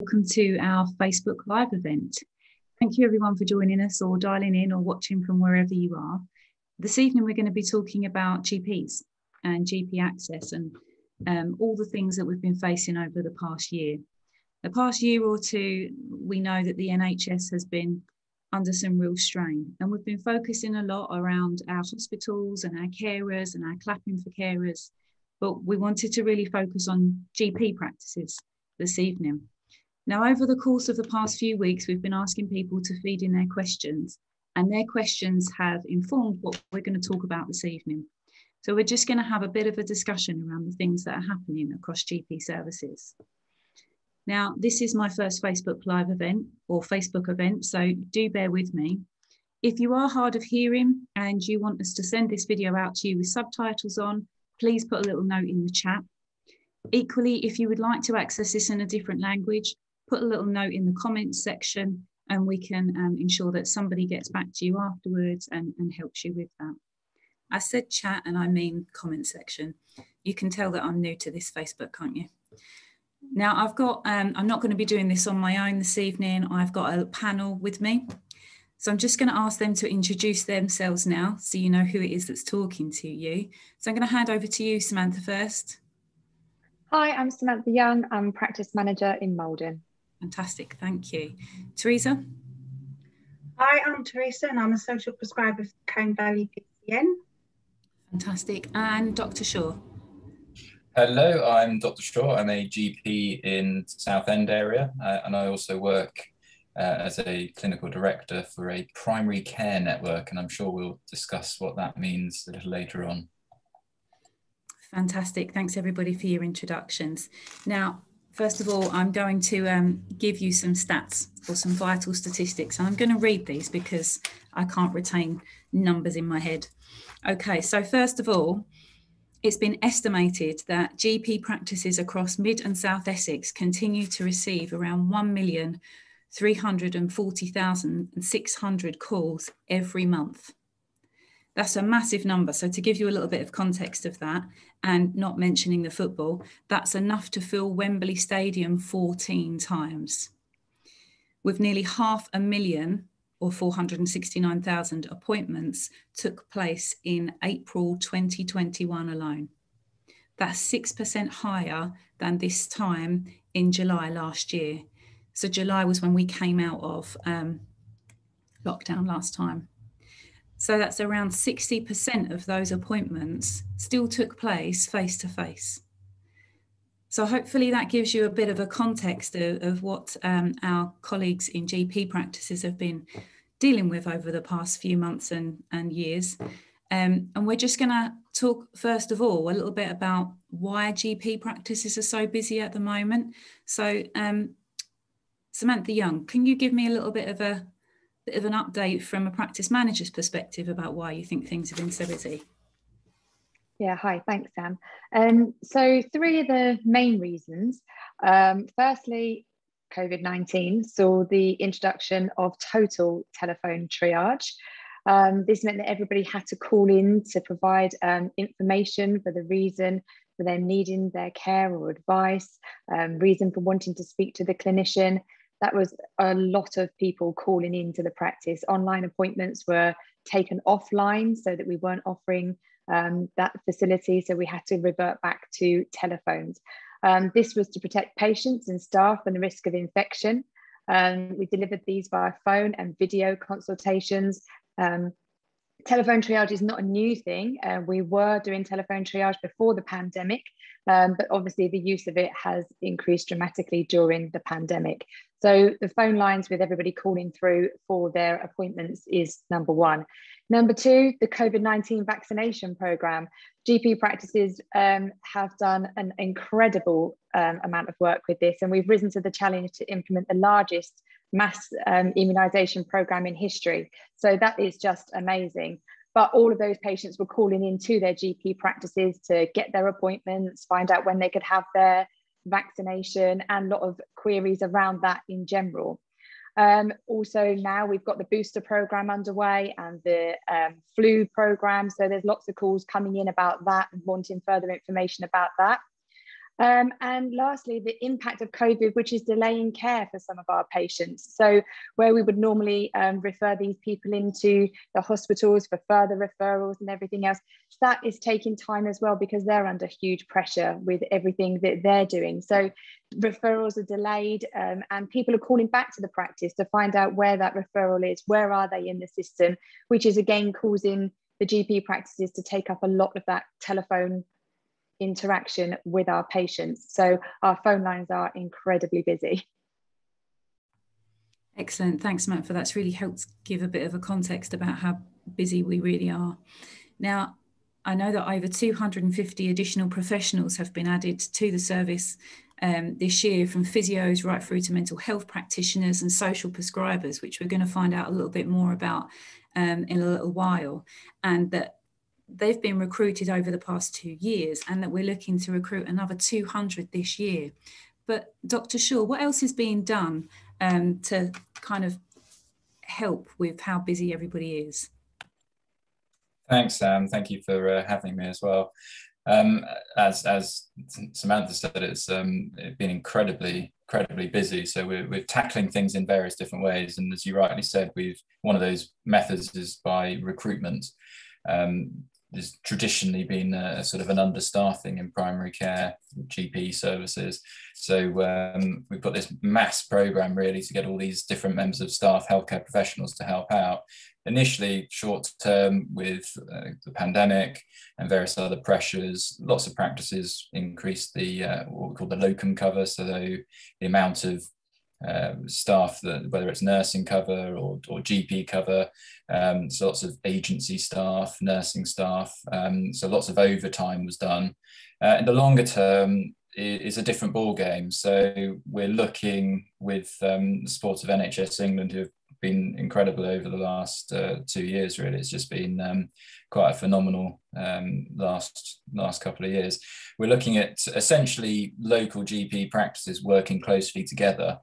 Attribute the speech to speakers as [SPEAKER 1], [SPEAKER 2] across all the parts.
[SPEAKER 1] welcome to our Facebook Live event. Thank you everyone for joining us or dialing in or watching from wherever you are. This evening we're going to be talking about GPs and GP access and um, all the things that we've been facing over the past year. The past year or two, we know that the NHS has been under some real strain and we've been focusing a lot around our hospitals and our carers and our clapping for carers, but we wanted to really focus on GP practices this evening. Now, over the course of the past few weeks, we've been asking people to feed in their questions, and their questions have informed what we're going to talk about this evening. So, we're just going to have a bit of a discussion around the things that are happening across GP services. Now, this is my first Facebook Live event or Facebook event, so do bear with me. If you are hard of hearing and you want us to send this video out to you with subtitles on, please put a little note in the chat. Equally, if you would like to access this in a different language, put a little note in the comments section and we can um, ensure that somebody gets back to you afterwards and, and helps you with that. I said chat and I mean comment section. You can tell that I'm new to this Facebook, can't you? Now I've got, um, I'm not going to be doing this on my own this evening. I've got a panel with me. So I'm just going to ask them to introduce themselves now so you know who it is that's talking to you. So I'm going to hand over to you, Samantha, first.
[SPEAKER 2] Hi, I'm Samantha Young. I'm practice manager in Maldon.
[SPEAKER 1] Fantastic, thank you. Teresa?
[SPEAKER 3] Hi, I'm Teresa and I'm a social prescriber for Colne Valley PCN.
[SPEAKER 1] Fantastic. And Dr. Shaw?
[SPEAKER 4] Hello, I'm Dr. Shaw. I'm a GP in Southend area uh, and I also work uh, as a clinical director for a primary care network and I'm sure we'll discuss what that means a little later on.
[SPEAKER 1] Fantastic. Thanks everybody for your introductions. Now, First of all, I'm going to um, give you some stats or some vital statistics. And I'm going to read these because I can't retain numbers in my head. Okay, so first of all, it's been estimated that GP practices across Mid and South Essex continue to receive around 1,340,600 calls every month. That's a massive number. So, to give you a little bit of context of that, and not mentioning the football, that's enough to fill Wembley Stadium 14 times. With nearly half a million or 469,000 appointments took place in April 2021 alone. That's 6% higher than this time in July last year. So, July was when we came out of um, lockdown last time. So that's around 60% of those appointments still took place face to face. So hopefully that gives you a bit of a context of, of what um, our colleagues in GP practices have been dealing with over the past few months and, and years. Um, and we're just going to talk, first of all, a little bit about why GP practices are so busy at the moment. So, um, Samantha Young, can you give me a little bit of a bit of an update from a practice manager's perspective about why you think things have been so busy.
[SPEAKER 2] Yeah, hi, thanks, Sam. Um, so, three of the main reasons. Um, firstly, COVID 19 saw the introduction of total telephone triage. Um, this meant that everybody had to call in to provide um, information for the reason for them needing their care or advice, um, reason for wanting to speak to the clinician, that was a lot of people calling into the practice. Online appointments were taken offline so that we weren't offering um, that facility. So we had to revert back to telephones. Um, this was to protect patients and staff from the risk of infection. Um, we delivered these via phone and video consultations. Um, telephone triage is not a new thing. Uh, we were doing telephone triage before the pandemic, um, but obviously the use of it has increased dramatically during the pandemic. So the phone lines with everybody calling through for their appointments is number one. Number two, the COVID-19 vaccination program. GP practices um, have done an incredible um, amount of work with this and we've risen to the challenge to implement the largest mass um, immunisation program in history. So that is just amazing. But all of those patients were calling in to their GP practices to get their appointments, find out when they could have their vaccination and a lot of queries around that in general. Um, also now we've got the booster program underway and the um, flu program. So there's lots of calls coming in about that and wanting further information about that. Um, and lastly, the impact of COVID, which is delaying care for some of our patients. So, where we would normally um, refer these people into the hospitals for further referrals and everything else, that is taking time as well because they're under huge pressure with everything that they're doing. So, referrals are delayed, um, and people are calling back to the practice to find out where that referral is, where are they in the system, which is again causing the GP practices to take up a lot of that telephone interaction with our patients. So our phone lines are incredibly busy.
[SPEAKER 1] Excellent. Thanks, Matt, for that. that's really helped give a bit of a context about how busy we really are. Now, I know that over 250 additional professionals have been added to the service um, this year, from physios right through to mental health practitioners and social prescribers, which we're going to find out a little bit more about um, in a little while. And that they've been recruited over the past two years and that we're looking to recruit another 200 this year. But Dr. Shaw, what else is being done um, to kind of help with how busy everybody is?
[SPEAKER 4] Thanks, Sam. Thank you for uh, having me as well. Um, as as Samantha said, it's um, been incredibly incredibly busy. So we're, we're tackling things in various different ways. And as you rightly said, we've one of those methods is by recruitment. Um, there's traditionally been a, sort of an understaffing in primary care GP services. So um, we've got this mass program really to get all these different members of staff, healthcare professionals to help out. Initially, short term with uh, the pandemic and various other pressures, lots of practices increased the uh, what we call the locum cover, so the, the amount of um, staff that whether it's nursing cover or, or GP cover, um, so lots of agency staff, nursing staff, um, so lots of overtime was done. Uh, in the longer term, is a different ball game. So we're looking with um, the support of NHS England, who have been incredible over the last uh, two years. Really, it's just been um, quite a phenomenal um, last last couple of years. We're looking at essentially local GP practices working closely together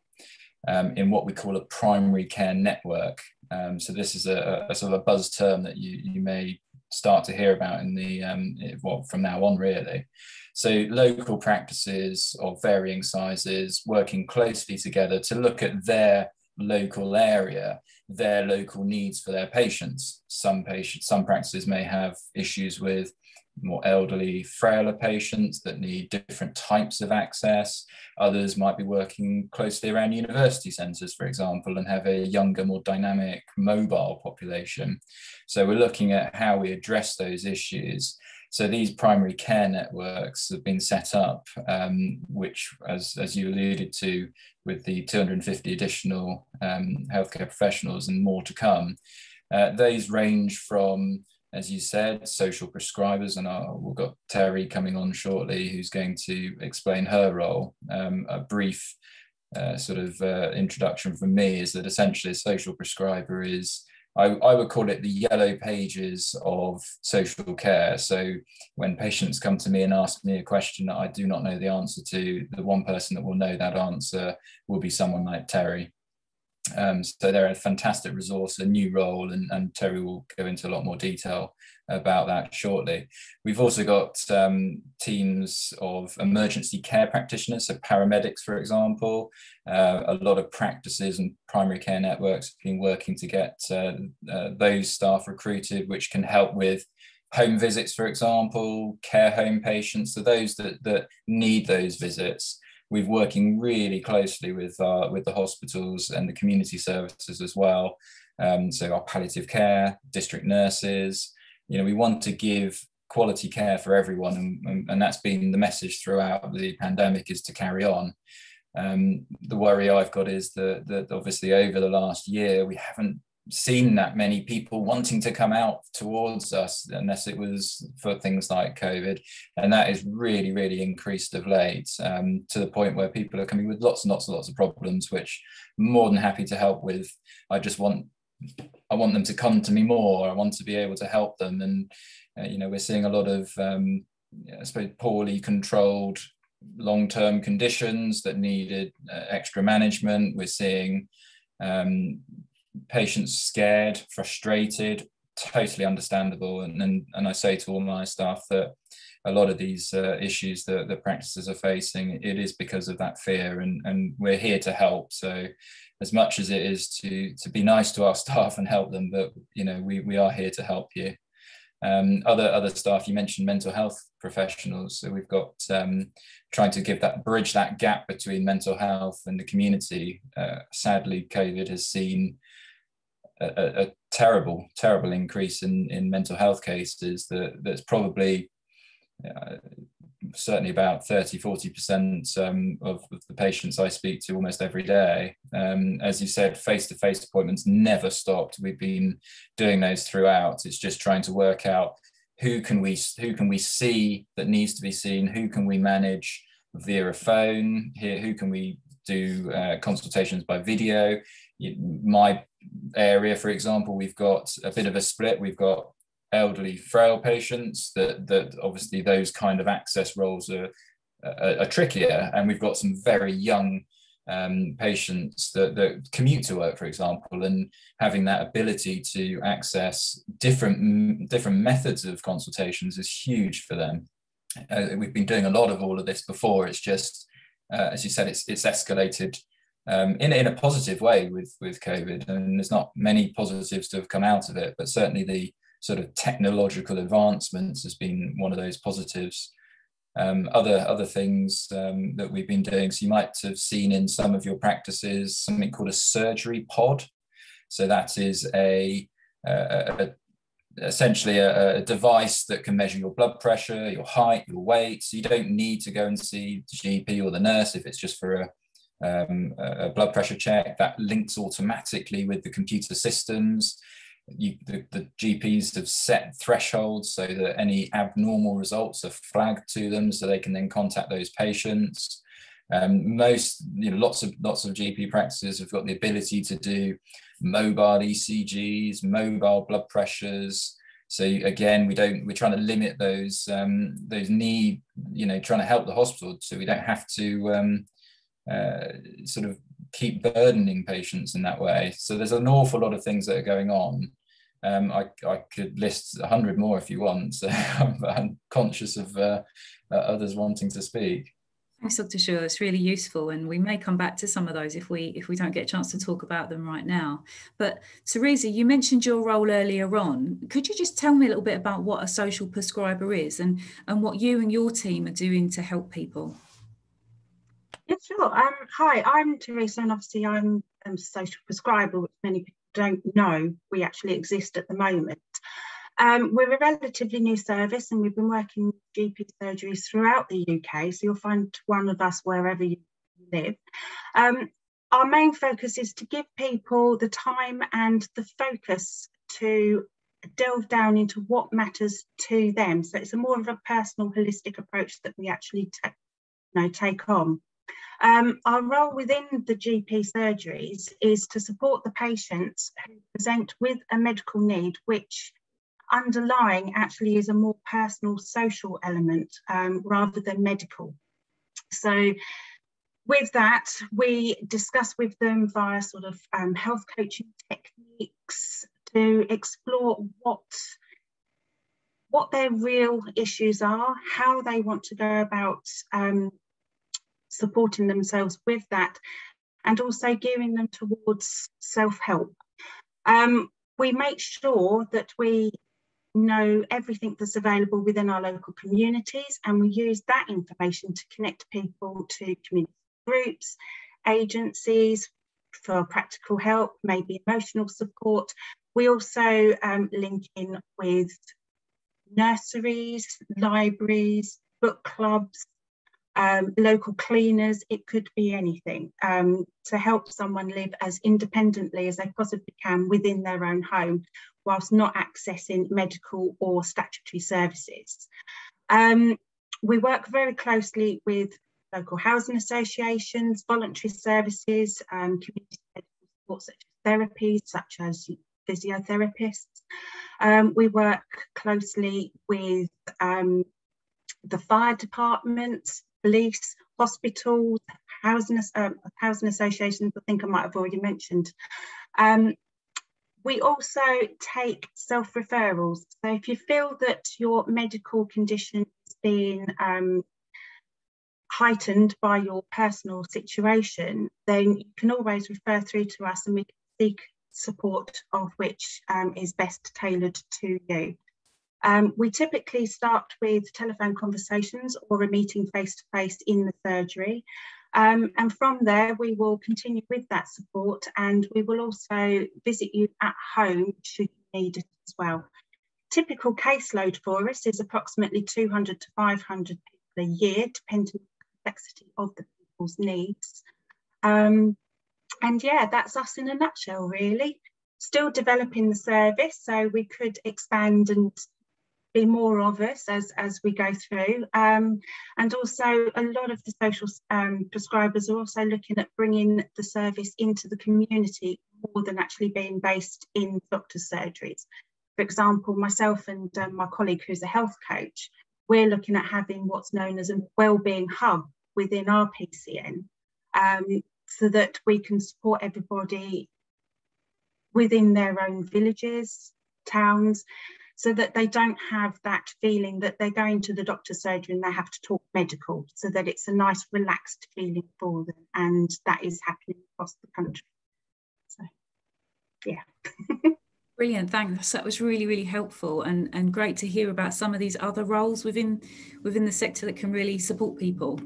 [SPEAKER 4] um, in what we call a primary care network. Um, so this is a, a, sort of a buzz term that you, you may start to hear about in the um, well from now on really. So local practices of varying sizes working closely together to look at their local area, their local needs for their patients. Some patients, some practices may have issues with more elderly, frailer patients that need different types of access. Others might be working closely around university centres, for example, and have a younger, more dynamic, mobile population. So we're looking at how we address those issues. So these primary care networks have been set up, um, which, as, as you alluded to, with the 250 additional um, healthcare professionals and more to come, uh, those range from as you said, social prescribers, and uh, we've got Terry coming on shortly, who's going to explain her role. Um, a brief uh, sort of uh, introduction from me is that essentially a social prescriber is, I, I would call it the yellow pages of social care. So when patients come to me and ask me a question that I do not know the answer to, the one person that will know that answer will be someone like Terry. Um, so they're a fantastic resource, a new role, and, and, Terry will go into a lot more detail about that shortly. We've also got um, teams of emergency care practitioners, so paramedics, for example. Uh, a lot of practices and primary care networks have been working to get uh, uh, those staff recruited, which can help with home visits, for example, care home patients, so those that, that need those visits we're working really closely with uh, with the hospitals and the community services as well. Um, so our palliative care, district nurses, you know, we want to give quality care for everyone, and, and, and that's been the message throughout the pandemic is to carry on. Um, the worry I've got is that, that obviously over the last year we haven't seen that many people wanting to come out towards us unless it was for things like COVID. And that is really, really increased of late um, to the point where people are coming with lots and lots and lots of problems, which I'm more than happy to help with. I just want I want them to come to me more. I want to be able to help them. And, uh, you know, we're seeing a lot of, um, I suppose, poorly controlled long-term conditions that needed uh, extra management. We're seeing um, patients scared, frustrated, totally understandable. And, and, and I say to all my staff that a lot of these uh, issues that the practices are facing, it is because of that fear, and, and we're here to help. So, as much as it is to to be nice to our staff and help them, but you know, we we are here to help you. Um, other other staff, you mentioned mental health professionals. So we've got um, trying to give that bridge that gap between mental health and the community. Uh, sadly, COVID has seen a, a, terrible, terrible increase in, in mental health cases that, that's probably uh, certainly about 30, 40% um, of, of, the patients I speak to almost every day. Um, as you said, face-to-face appointments never stopped. We've been doing those throughout. It's just trying to work out who can we who can we see that needs to be seen, who can we manage via a phone, here who can we do uh, consultations by video. My area, for example, we've got a bit of a split. We've got elderly, frail patients that that obviously those kind of access roles are, are, are trickier, and we've got some very young um, patients that, that commute to work, for example, and having that ability to access different different methods of consultations is huge for them. Uh, we've been doing a lot of all of this before. It's just, uh, as you said, it's it's escalated um, in, in a positive way with, with COVID. And there's not many positives to have come out of it, but certainly the sort of technological advancements has been one of those positives. Um, other other things um, that we've been doing. So you might have seen in some of your practices something called a surgery pod. So that is a, a, essentially a, a, device that can measure your blood pressure, your height, your weight. So you don't need to go and see the GP or the nurse if it's just for a, um, a blood pressure check that links automatically with the computer systems. You, the, the, GPs have set thresholds so that any abnormal results are flagged to them so they can then contact those patients. Um, most, you know, lots of lots of GP practices have got the ability to do mobile ECGs, mobile blood pressures. So again, we don't we're trying to limit those um, those need, you know, trying to help the hospital so we don't have to um, sort of keep burdening patients in that way. So there's an awful lot of things that are going on. Um, I, I could list a hundred more if you want. So I'm, I'm conscious of uh, uh, others wanting to speak.
[SPEAKER 1] Thanks, Dr. Shaw. It's really useful, and we may come back to some of those if we if we don't get a chance to talk about them right now. But Teresa, you mentioned your role earlier on. Could you just tell me a little bit about what a social prescriber is and and what you and your team are doing to help people?
[SPEAKER 3] Yeah, sure. Um, hi, I'm Teresa, and obviously I'm a social prescriber, which many people don't know we actually exist at the moment. Um, we're a relatively new service and we've been working GP surgeries throughout the UK, so you'll find one of us wherever you live. Um, our main focus is to give people the time and the focus to delve down into what matters to them. So it's a more of a personal, holistic approach that we actually you know, take on. Um, our role within the GP surgeries is to support the patients who present with a medical need, which underlying actually is a more personal social element um, rather than medical. So with that, we discuss with them via sort of um, health coaching techniques to explore what what their real issues are, how they want to go about um, supporting themselves with that, and also gearing them towards self help. Um, we make sure that we know everything that's available within our local communities, and we use that information to connect people to community groups, agencies for practical help, maybe emotional support. We also um, link in with nurseries, libraries, book clubs, um, local cleaners, it could be anything um, to help someone live as independently as they possibly can within their own home whilst not accessing medical or statutory services. Um, we work very closely with local housing associations, voluntary services, um, community support such as therapies, such as physiotherapists. Um, we work closely with um, the fire department, police, hospitals, housing, um, housing associations, I think I might have already mentioned. Um, we also take self referrals. So if you feel that your medical condition is been um, heightened by your personal situation, then you can always refer through to us and we can seek support of which um, is best tailored to you. Um, we typically start with telephone conversations or a meeting face to face in the surgery. Um, and from there, we will continue with that support and we will also visit you at home should you need it as well. Typical caseload for us is approximately 200 to 500 people a year, depending on the complexity of the people's needs. Um, and yeah, that's us in a nutshell, really. Still developing the service, so we could expand and be more of us as, as we go through. Um, and also a lot of the social um, prescribers are also looking at bringing the service into the community more than actually being based in doctor's surgeries. For example, myself and um, my colleague who's a health coach, we're looking at having what's known as a wellbeing hub within our PCN um, so that we can support everybody within their own villages, towns, so that they don't have that feeling that they're going to the doctor's surgery and they have to talk medical, so that it's a nice relaxed feeling for them. And that is happening across the country. So, yeah.
[SPEAKER 1] Brilliant, thanks. That was really, really helpful and, and great to hear about some of these other roles within within the sector that can really support people.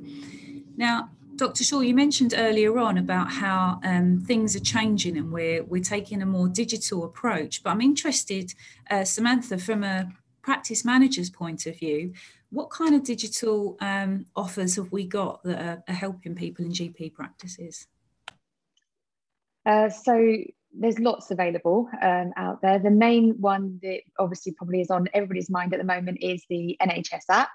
[SPEAKER 1] Now, Dr. Shaw, you mentioned earlier on about how um, things are changing and we're, we're taking a more digital approach. But I'm interested, uh, Samantha, from a practice manager's point of view, what kind of digital um, offers have we got that are, are helping people in GP practices?
[SPEAKER 2] Uh, so there's lots available um, out there. The main one that obviously probably is on everybody's mind at the moment is the NHS app.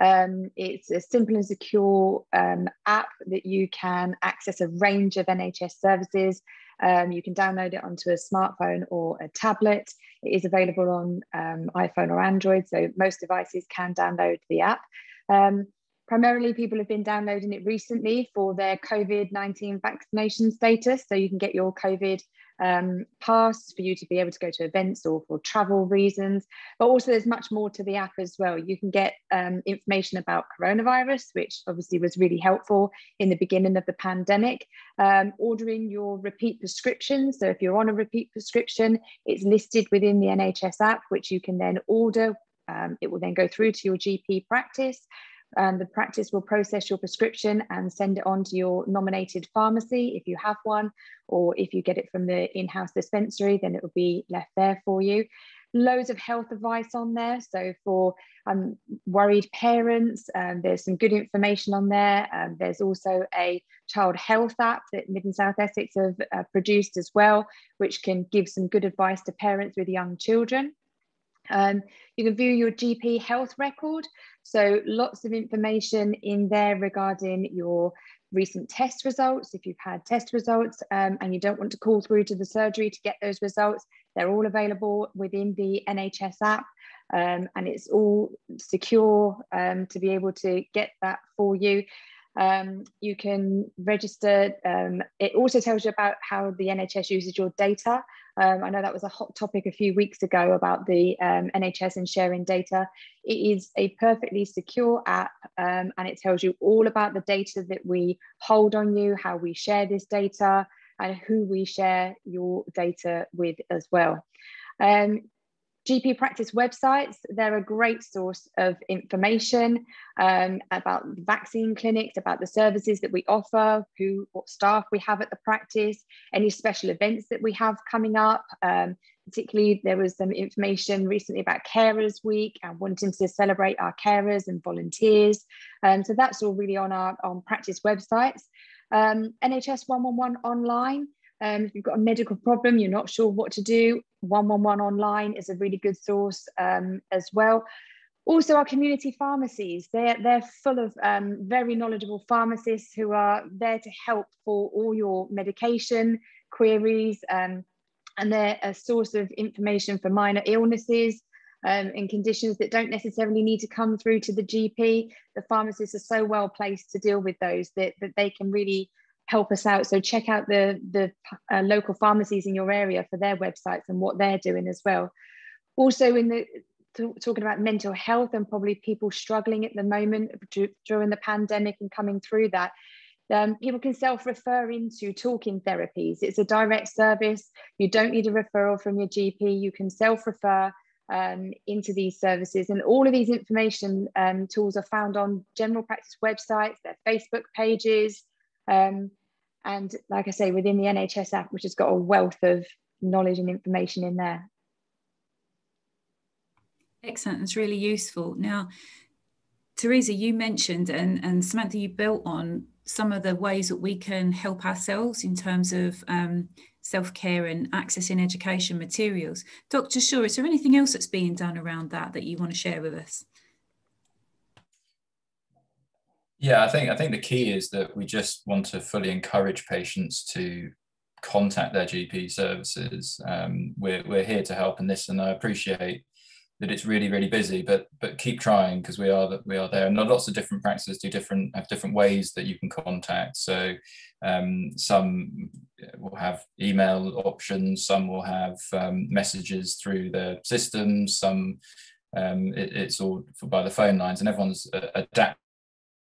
[SPEAKER 2] Um, it's a simple and secure um, app that you can access a range of NHS services. Um, you can download it onto a smartphone or a tablet. It is available on um, iPhone or Android, so most devices can download the app. Um, primarily, people have been downloading it recently for their COVID 19 vaccination status. So you can get your COVID um, pass for you to be able to go to events or for travel reasons. But also, there's much more to the app as well. You can get um, information about coronavirus, which obviously was really helpful in the beginning of the pandemic. Um, ordering your repeat prescriptions. So, if you're on a repeat prescription, it's listed within the NHS app, which you can then order. Um, it will then go through to your GP practice. Um, the practice will process your prescription and send it on to your nominated pharmacy if you have one, or if you get it from the in house dispensary, then it will be left there for you. Loads of health advice on there. So, for um, worried parents, um, there's some good information on there. Um, there's also a child health app that Mid and South Essex have uh, produced as well, which can give some good advice to parents with young children. Um, you can view your GP health record. So lots of information in there regarding your recent test results. If you've had test results um, and you don't want to call through to the surgery to get those results, they're all available within the NHS app. Um, and it's all secure um, to be able to get that for you. Um, you can register. Um, it also tells you about how the NHS uses your data. Um, I know that was a hot topic a few weeks ago about the um, NHS and sharing data. It is a perfectly secure app um, and it tells you all about the data that we hold on you, how we share this data, and who we share your data with as well. Um, GP practice websites, they're a great source of information um, about vaccine clinics, about the services that we offer, who, what staff we have at the practice, any special events that we have coming up. Um, particularly, there was some information recently about Carers Week and wanting to celebrate our carers and volunteers. Um, so that's all really on our on practice websites. Um, NHS 111 online, um, if you've got a medical problem, you're not sure what to do, 111 online is a really good source um, as well. Also, our community pharmacies, they're, they're full of um, very knowledgeable pharmacists who are there to help for all your medication queries. Um, and they're a source of information for minor illnesses um, and conditions that don't necessarily need to come through to the GP. The pharmacists are so well placed to deal with those that, that they can really help us out. So check out the, the uh, local pharmacies in your area for their websites and what they're doing as well. Also in the talking about mental health and probably people struggling at the moment during the pandemic and coming through that, um, people can self-refer into talking therapies. It's a direct service. You don't need a referral from your GP. You can self-refer um, into these services. And all of these information um, tools are found on general practice websites, their Facebook pages, um, and like I say, within the NHS app, which has got a wealth of knowledge and information in there.
[SPEAKER 1] Excellent, that's really useful. Now, Teresa, you mentioned and, and Samantha, you built on some of the ways that we can help ourselves in terms of um, self-care and accessing education materials. Dr. Shaw, is there anything else that's being done around that that you want to share with us?
[SPEAKER 4] Yeah, I think I think the key is that we just want to fully encourage patients to contact their GP services. Um, we're we're here to help in this, and I appreciate that it's really really busy, but but keep trying because we are that we are there, and lots of different practices do different have different ways that you can contact. So um, some will have email options, some will have um, messages through the systems, some um, it, it's all by the phone lines, and everyone's uh,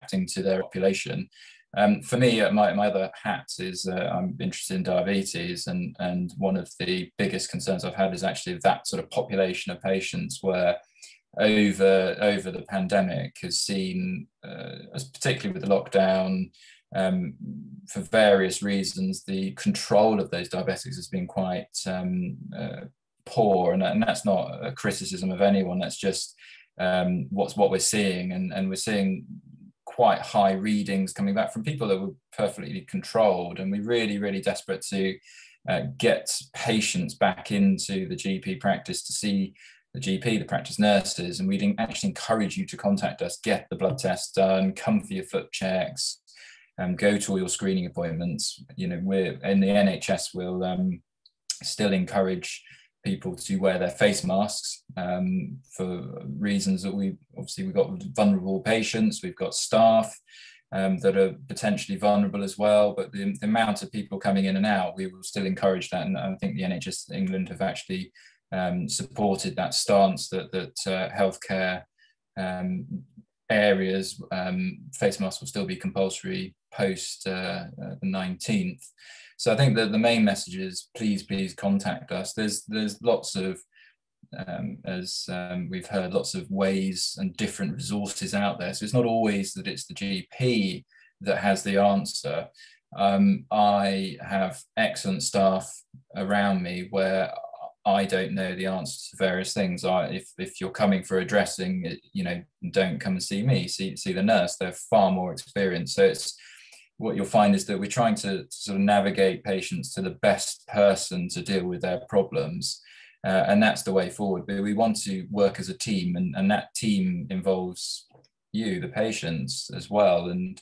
[SPEAKER 4] to their population. Um, for me, uh, my, my other hat is uh, I'm interested in diabetes, and, and one of the biggest concerns I've had is actually that sort of population of patients where over over the pandemic has seen, uh, particularly with the lockdown, um, for various reasons, the control of those diabetics has been quite um, uh, poor, and, and that's not a criticism of anyone. That's just um, what's what we're seeing, and, and we're seeing quite high readings coming back from people that were perfectly controlled. And we're really, really desperate to uh, get patients back into the GP practice to see the GP, the practice nurses, and we'd actually encourage you to contact us, get the blood test done, come for your foot checks, um, go to all your screening appointments. You know, we're in the NHS, we'll um, still encourage people to wear their face masks um, for reasons that we obviously we've got vulnerable patients, we've got staff um, that are potentially vulnerable as well. But the, the, amount of people coming in and out, we will still encourage that. And I think the NHS England have actually um, supported that stance that that uh, healthcare um, areas um, face masks will still be compulsory post uh, uh, the 19th. So I think that the main message is please, please contact us. There's there's lots of um, as um, we've heard, lots of ways and different resources out there. So it's not always that it's the GP that has the answer. Um, I have excellent staff around me where I don't know the answers to various things. I, if, if you're coming for a dressing, you know, don't come and see me, see, see the nurse. They're far more experienced. So it's what you'll find is that we're trying to sort of navigate patients to the best person to deal with their problems. Uh, and that's the way forward. But we want to work as a team, and, and that team involves you, the patients, as well. And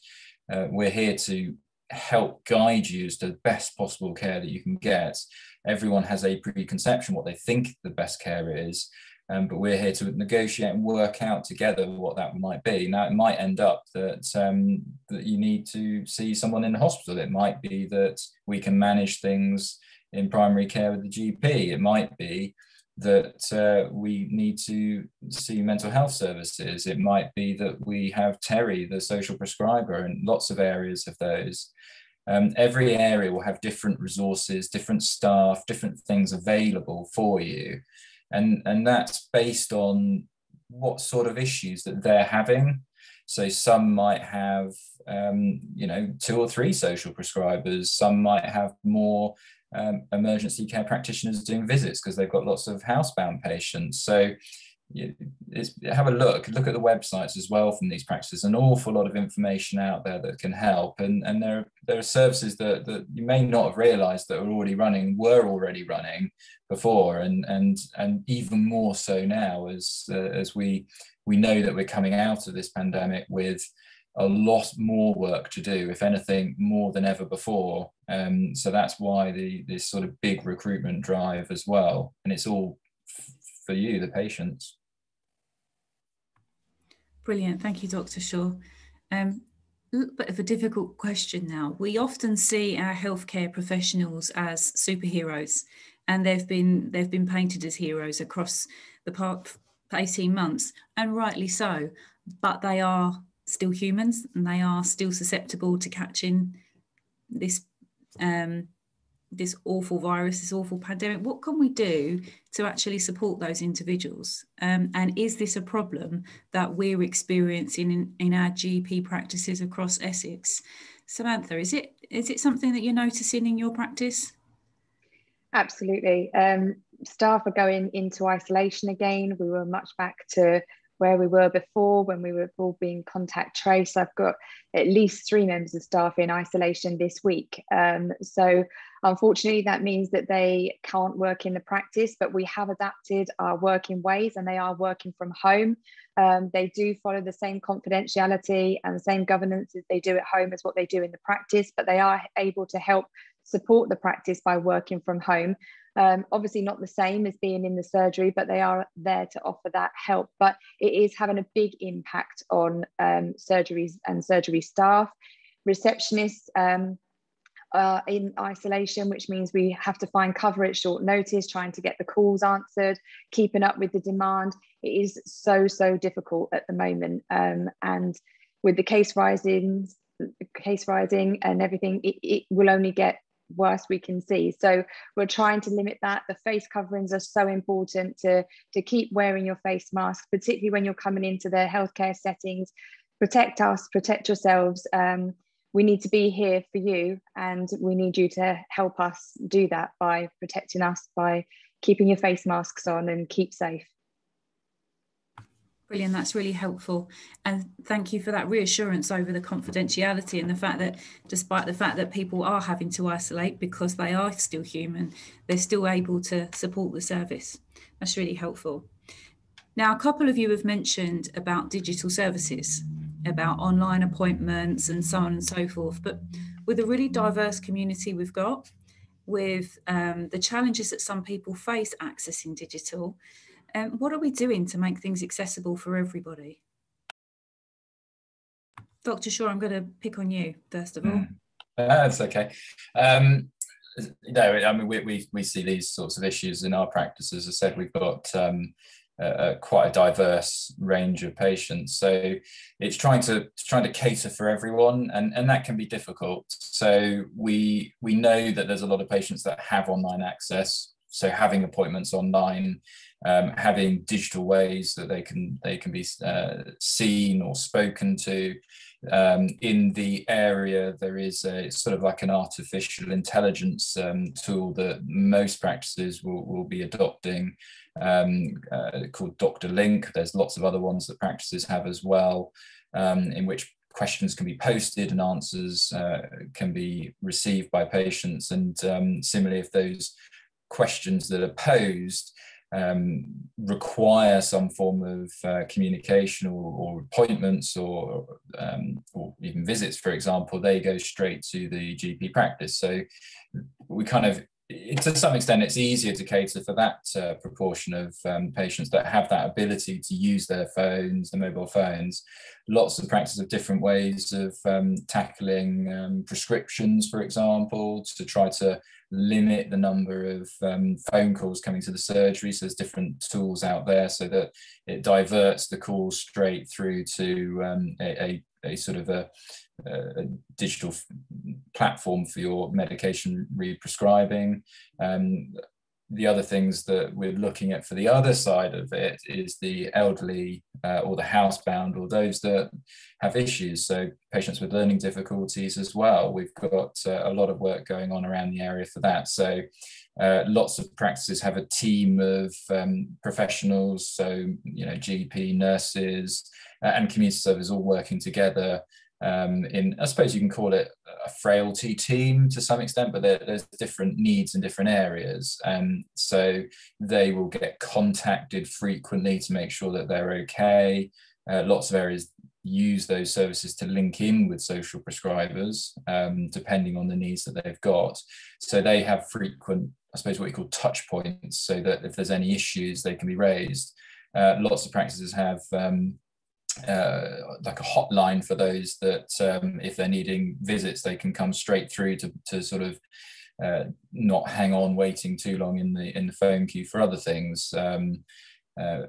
[SPEAKER 4] uh, we're here to help guide you as to the best possible care that you can get. Everyone has a preconception what they think the best care is, um, but we're here to negotiate and work out together what that might be. Now, it might end up that um, that you need to see someone in the hospital. It might be that we can manage things in primary care with the GP. It might be that uh, we need to see mental health services. It might be that we have Terry, the social prescriber, and lots of areas of those. Um, every area will have different resources, different staff, different things available for you and and that's based on what sort of issues that they're having. So some might have um, you know two or three social prescribers. Some might have more um, emergency care practitioners doing visits because they've got lots of housebound patients. So have a look look at the websites as well from these practices. An awful lot of information out there that can help. And and there there are services that, that you may not have realized that are already running were already running before. And and and even more so now as uh, as we we know that we're coming out of this pandemic with a lot more work to do if anything more than ever before. Um, so that's why the this sort of big recruitment drive as well. And it's all for you the patients
[SPEAKER 1] Brilliant. Thank you, Dr. Shaw. Um, little bit of a difficult question now. We often see our healthcare professionals as superheroes, and they've been they've been painted as heroes across the past 18 months, and rightly so. But they are still humans, and they are still susceptible to catching this um, this awful virus, this awful pandemic. What can we do to actually support those individuals? Um, and is this a problem that we're experiencing in, in our GP practices across Essex? Samantha, is it is it something that you're noticing in your practice?
[SPEAKER 2] Absolutely. Um, staff are going into isolation again. We were much back to where we were before when we were all being contact traced. I've got at least three members of staff in isolation this week. Um, so unfortunately, that means that they can't work in the practice, but we have adapted our working ways and they are working from home. Um, they do follow the same confidentiality and the same governance as they do at home as what they do in the practice, but they are able to help support the practice by working from home. Um, obviously, not the same as being in the surgery, but they are there to offer that help. But it is having a big impact on um, surgeries and surgery staff. Receptionists um, are in isolation, which means we have to find cover at short notice, trying to get the calls answered, keeping up with the demand. It is so, so difficult at the moment. Um, and with the case rising, case rising and everything, it, it will only get worse we can see. So we're trying to limit that. The face coverings are so important to, to keep wearing your face mask, particularly when you're coming into the healthcare settings. Protect us, protect yourselves. Um, we need to be here for you and we need you to help us do that by protecting us, by keeping your face masks on and keep safe.
[SPEAKER 1] Brilliant, that's really helpful. And thank you for that reassurance over the confidentiality and the fact that despite the fact that people are having to isolate because they are still human, they're still able to support the service. That's really helpful. Now, a couple of you have mentioned about digital services, about online appointments and so on and so forth. But with a really diverse community we've got, with um, the challenges that some people face accessing digital, um, what are we doing to make things accessible for everybody? Dr. Shaw, I'm going to pick on you first of all. Mm.
[SPEAKER 4] That's okay. Um, no, I mean, we, we, we see these sorts of issues in our practice. As I said, we've got um, uh, quite a diverse range of patients. So it's trying to trying to cater for everyone, and, and that can be difficult. So we we know that there's a lot of patients that have online access. So having appointments online um, having digital ways that they can they can be uh, seen or spoken to. Um, in the area, there is a sort of like an artificial intelligence um, tool that most practices will, will be adopting um, uh, called Doctorlink. There's lots of other ones that practices have as well, um, in which questions can be posted and answers uh, can be received by patients. And um, similarly, if those questions that are posed um, require some form of uh, communication or, or, appointments or, um, or even visits, for example, they go straight to the GP practice. So we kind of to some extent, it's easier to cater for that uh, proportion of um, patients that have that ability to use their phones, their mobile phones. Lots of practices of different ways of um, tackling um, prescriptions, for example, to try to limit the number of um, phone calls coming to the surgery. So there's different tools out there so that it diverts the calls straight through to um, a, a, a, sort of a, a digital platform for your medication re-prescribing. Um, the other things that we're looking at for the other side of it is the elderly uh, or the housebound or those that have issues. So patients with learning difficulties as well. We've got uh, a lot of work going on around the area for that. So uh, lots of practices have a team of um, professionals, so you know GP, nurses, uh, and community services all working together um, in, I suppose you can call it a frailty team to some extent, but there, there's different needs in different areas. And so they will get contacted frequently to make sure that they're okay. Uh, lots of areas use those services to link in with social prescribers, um, depending on the needs that they've got. So they have frequent, I suppose, what you call touch points, so that if there's any issues, they can be raised. Uh, lots of practices have um, uh, like a hotline for those that um, if they're needing visits, they can come straight through to, to sort of uh, not hang on waiting too long in the in the phone queue for other things. Um, uh,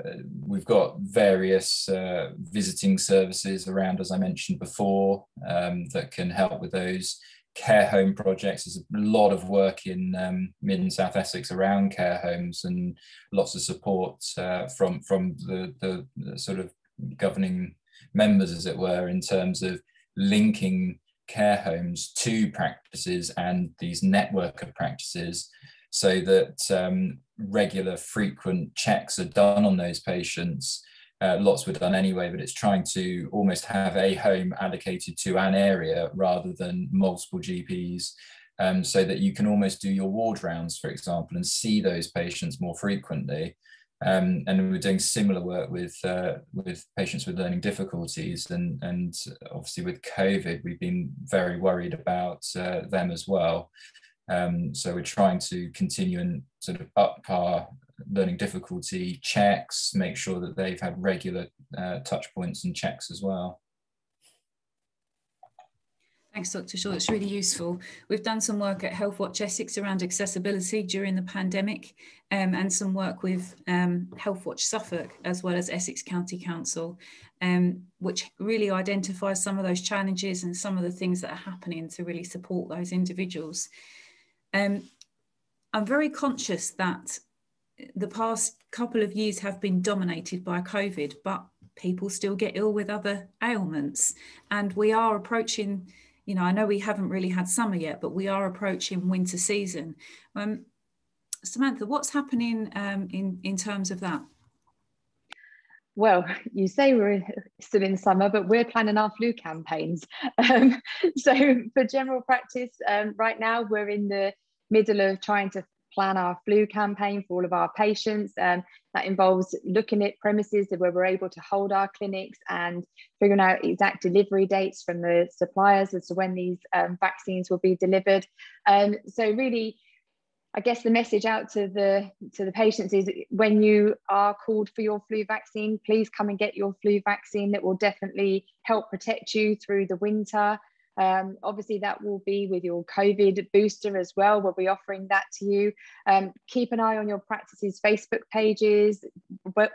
[SPEAKER 4] we've got various uh, visiting services around, as I mentioned before, um, that can help with those care home projects. There's a lot of work in um, Mid and South Essex around care homes and lots of support uh, from, from the, the, the, sort of governing members, as it were, in terms of linking care homes to practices and these network of practices so that um, regular frequent checks are done on those patients uh, lots were done anyway, but it's trying to almost have a home allocated to an area rather than multiple GPs, um, so that you can almost do your ward rounds, for example, and see those patients more frequently. Um, and we're doing similar work with uh, with patients with learning difficulties, and and obviously with COVID, we've been very worried about uh, them as well. Um, so we're trying to continue and sort of up our learning difficulty checks, make sure that they've had regular uh, touch points and checks as well.
[SPEAKER 1] Thanks, Dr. Shaw. It's really useful. We've done some work at Healthwatch Essex around accessibility during the pandemic um, and some work with um, Healthwatch Suffolk as well as Essex County Council, um, which really identifies some of those challenges and some of the things that are happening to really support those individuals. Um, I'm very conscious that the past couple of years have been dominated by COVID, but people still get ill with other ailments. And we are approaching, you know, I know we haven't really had summer yet, but we are approaching winter season. Um, Samantha, what's happening um, in, in terms of that?
[SPEAKER 2] Well, you say we're still in summer, but we're planning our flu campaigns. Um, so for general practice, um, right now we're in the middle of trying to plan our flu campaign for all of our patients. Um, that involves looking at premises where we're able to hold our clinics and figuring out exact delivery dates from the suppliers as to when these um, vaccines will be delivered. Um, so really, I guess the message out to the to the patients is when you are called for your flu vaccine, please come and get your flu vaccine. That will definitely help protect you through the winter. Um, obviously, that will be with your COVID booster as well. We'll be offering that to you. Um, keep an eye on your practices' Facebook pages,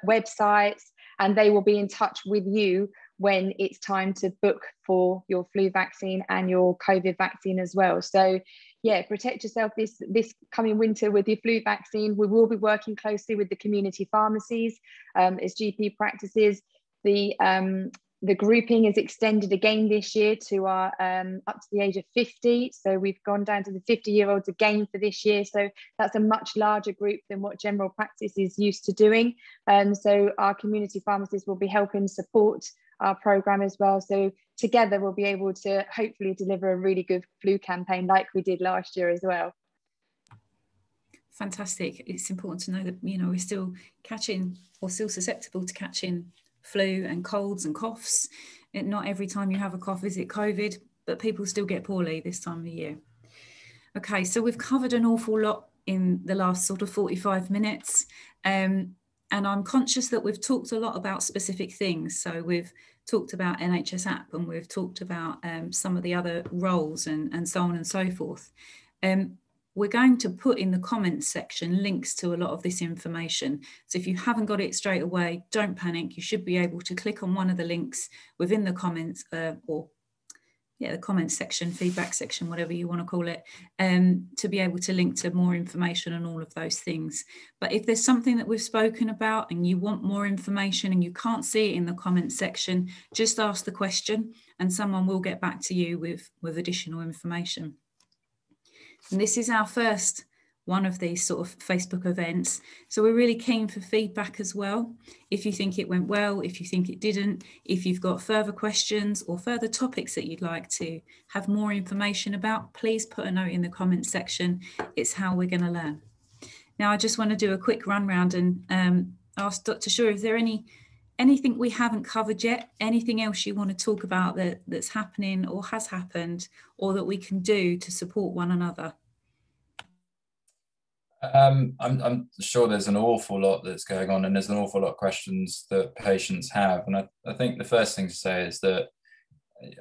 [SPEAKER 2] websites, and they will be in touch with you when it's time to book for your flu vaccine and your COVID vaccine as well. So, yeah, protect yourself this this coming winter with your flu vaccine. We will be working closely with the community pharmacies um, as GP practices. The um, the grouping is extended again this year to our um, up to the age of 50 so we've gone down to the 50 year olds again for this year. So that's a much larger group than what general practice is used to doing. Um, so our community pharmacists will be helping support our program as well. So together we'll be able to hopefully deliver a really good flu campaign like we did last year as well.
[SPEAKER 1] Fantastic. It's important to know that you know we're still catching or still susceptible to catching flu and colds and coughs. It, not every time you have a cough is it COVID, but people still get poorly this time of year. Okay, so we've covered an awful lot in the last sort of 45 minutes. Um, and I'm conscious that we've talked a lot about specific things. So we've talked about NHS app and we've talked about um, some of the other roles and, and so on and so forth. Um, we're going to put in the comments section links to a lot of this information. So if you haven't got it straight away, don't panic. You should be able to click on one of the links within the comments uh, or yeah, the comments section, feedback section, whatever you want to call it, um, to be able to link to more information and all of those things. But if there's something that we've spoken about and you want more information and you can't see it in the comments section, just ask the question and someone will get back to you with, with additional information. And this is our first one of these sort of Facebook events. So we're really keen for feedback as well. If you think it went well, if you think it didn't, if you've got further questions or further topics that you'd like to have more information about, please put a note in the comments section. It's how we're going to learn. Now, I just want to do a quick run round and um, ask Dr. Shaw, is there are any anything we haven't covered yet anything else you want to talk about that that's happening or has happened or that we can do to support one another
[SPEAKER 4] Um, I'm, I'm, sure there's an awful lot that's going on, and there's an awful lot of questions that patients have. And I, I think the first thing to say is that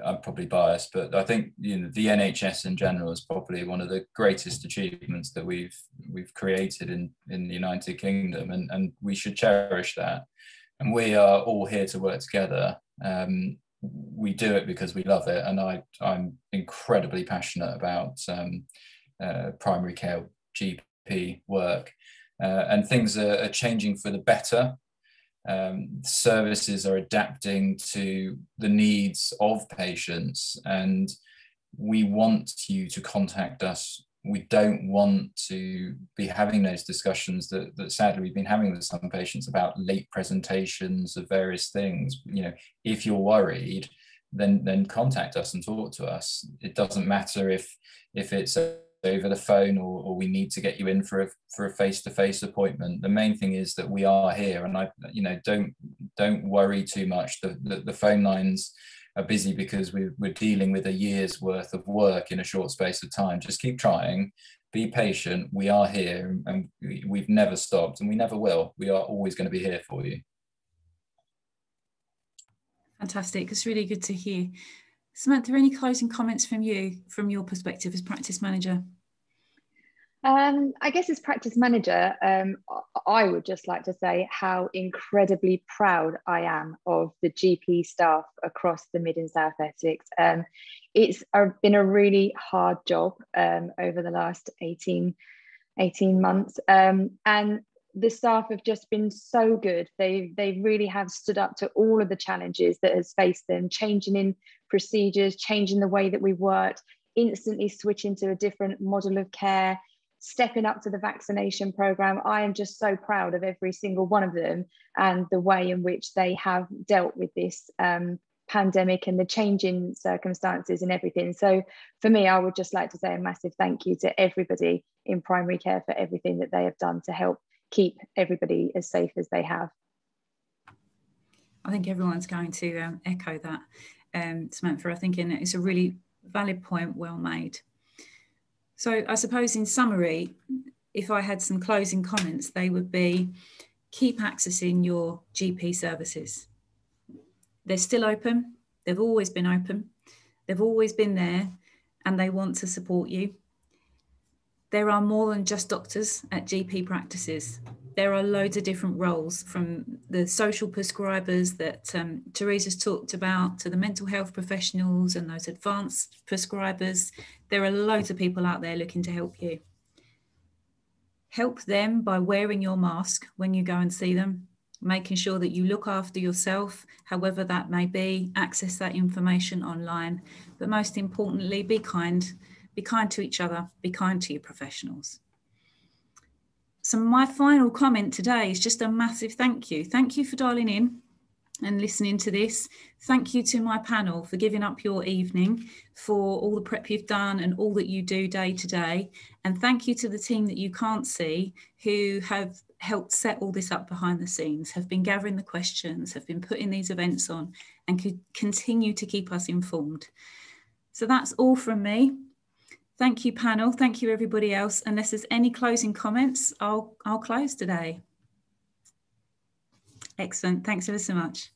[SPEAKER 4] I'm probably biased, but I think you know the NHS in general is probably one of the greatest achievements that we've we've created in in the United Kingdom, and and we should cherish that. And we are all here to work together. Um, we do it because we love it, and I I'm incredibly passionate about um, uh, primary care GP work, uh, and things are, are changing for the better. Um, services are adapting to the needs of patients. And we want you to contact us we don't want to be having those discussions that, that sadly we've been having with some patients about late presentations of various things. You know if you're worried then then contact us and talk to us. It doesn't matter if if it's over the phone or, or we need to get you in for a for a face-to-face appointment. The main thing is that we are here and i you know don't don't worry too much. The, the, the phone lines are busy because we, we're dealing with a year's worth of work in a short space of time. Just keep trying be patient. We are here and we've never stopped and we never will. We are always going to be here for you.
[SPEAKER 1] Fantastic. It's really good to hear. Samantha, any closing comments from you, from your perspective as practice manager?
[SPEAKER 2] Um, I guess as practice manager, um, I would just like to say how incredibly proud I am of the GP staff across the Mid and South Essex. Um, it's a, been a really hard job um, over the last 18, 18 months. Um, and the staff have just been so good. They, they really have stood up to all of the challenges that has faced them, changing in procedures, changing the way that we worked, instantly switching to a different model of care stepping up to the vaccination program. I am just so proud of every single one of them and the way in which they have dealt with this um, pandemic and the changing circumstances and everything. So, for me, I would just like to say a massive thank you to everybody in primary care for everything that they have done to help keep everybody as safe as they have.
[SPEAKER 1] I think everyone's going to um, echo that, um, Samantha. I think it's a really valid point, well made. So I suppose in summary, if I had some closing comments, they would be keep accessing your GP services. They're still open, they've always been open, they've always been there, and they want to support you. There are more than just doctors at GP practices. There are loads of different roles from the social prescribers that um, Teresa's talked about to the mental health professionals and those advanced prescribers there are loads of people out there looking to help you. Help them by wearing your mask when you go and see them, making sure that you look after yourself, however that may be, access that information online. But most importantly, be kind. Be kind to each other, be kind to your professionals. So, my final comment today is just a massive thank you. Thank you for dialing in and listening to this. Thank you to my panel for giving up your evening, for all the prep you've done and all that you do day to day. And thank you to the team that you can't see who have helped set all this up behind the scenes, have been gathering the questions, have been putting these events on, and could continue to keep us informed. So that's all from me. Thank you, panel. Thank you, everybody else. Unless there's any closing comments, I'll, I'll close today. Excellent. Thanks ever so much.